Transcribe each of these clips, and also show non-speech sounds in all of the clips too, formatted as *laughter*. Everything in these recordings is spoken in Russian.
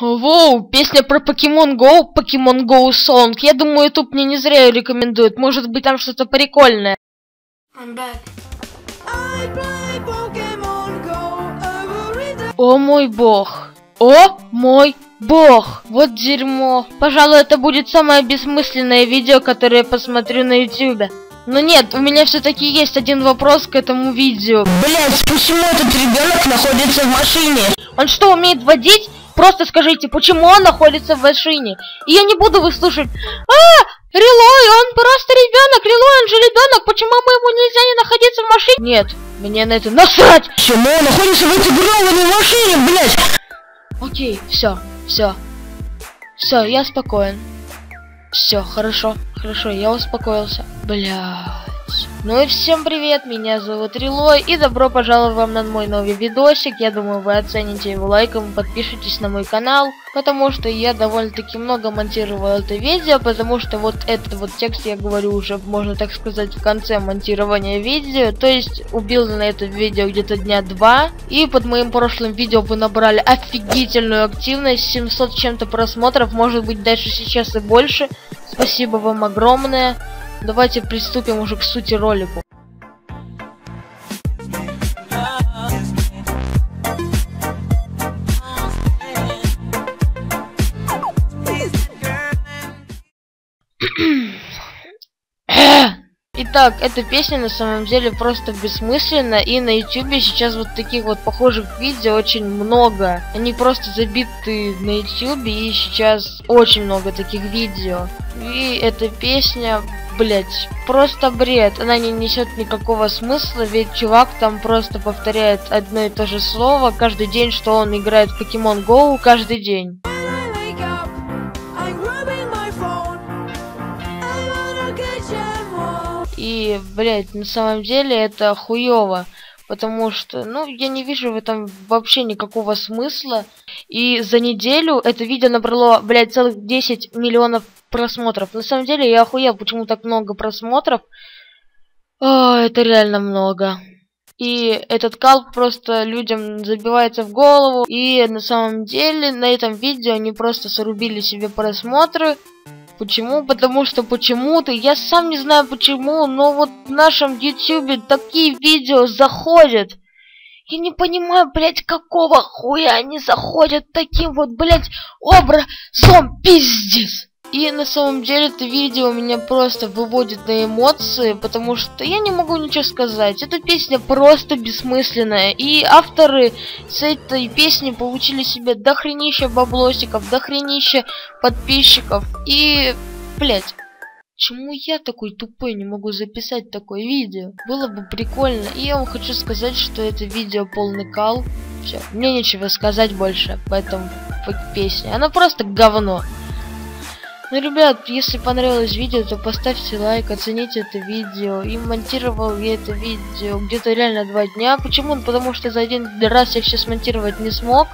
Воу, песня про Pokemon Go, Pokemon Go Song. Я думаю, YouTube мне не зря ее рекомендует. Может быть, там что-то прикольное. О мой бог. О мой бог. Вот дерьмо. Пожалуй, это будет самое бессмысленное видео, которое я посмотрю на YouTube. Но нет, у меня все-таки есть один вопрос к этому видео. Блять, почему этот ребенок находится в машине? Он что, умеет водить? Просто скажите, почему он находится в машине? И я не буду выслушать. А, Рилой, он просто ребенок, Рилой, он же ребенок, почему мы ему нельзя не находиться в машине? Нет, мне на это насрать! Почему он находится в грёбаной машине, блять? Окей, все, все. Все, я спокоен. Все, хорошо, хорошо, я успокоился. Блять. Ну и всем привет, меня зовут Рилой, и добро пожаловать вам на мой новый видосик. Я думаю, вы оцените его лайком, подпишитесь на мой канал, потому что я довольно-таки много монтировал это видео, потому что вот этот вот текст я говорю уже, можно так сказать, в конце монтирования видео, то есть убил на это видео где-то дня два, и под моим прошлым видео вы набрали офигительную активность, 700 чем-то просмотров, может быть дальше сейчас и больше. Спасибо вам огромное. Давайте приступим уже к сути ролику. *clears throat* Итак, эта песня на самом деле просто бессмысленна, и на ютубе сейчас вот таких вот похожих видео очень много. Они просто забиты на ютубе, и сейчас очень много таких видео. И эта песня, блять, просто бред. Она не несет никакого смысла, ведь чувак там просто повторяет одно и то же слово каждый день, что он играет в Pokemon Go каждый день. И, блядь, на самом деле это хуёво. Потому что, ну, я не вижу в этом вообще никакого смысла. И за неделю это видео набрало, блядь, целых 10 миллионов просмотров. На самом деле я охуел, почему так много просмотров. О, это реально много. И этот кал просто людям забивается в голову. И на самом деле на этом видео они просто срубили себе просмотры. Почему? Потому что почему-то, я сам не знаю почему, но вот в нашем ютюбе такие видео заходят. Я не понимаю, блядь, какого хуя они заходят таким вот, блядь, образом, пиздец. И на самом деле это видео меня просто выводит на эмоции, потому что я не могу ничего сказать. Эта песня просто бессмысленная. И авторы с этой песни получили себе дохренища баблосиков, дохренища подписчиков. И, блять, Почему я такой тупой не могу записать такое видео? Было бы прикольно. И я вам хочу сказать, что это видео полный кал. Все, мне нечего сказать больше об этом песне. Она просто говно. Ну, ребят, если понравилось видео, то поставьте лайк, оцените это видео. И монтировал я это видео где-то реально два дня. Почему? Потому что за один раз я все смонтировать не смог.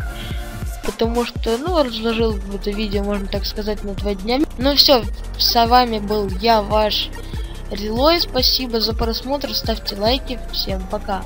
Потому что, ну, разложил это видео, можно так сказать, на два дня. Ну все, с вами был я, ваш Рилой. Спасибо за просмотр, ставьте лайки. Всем пока.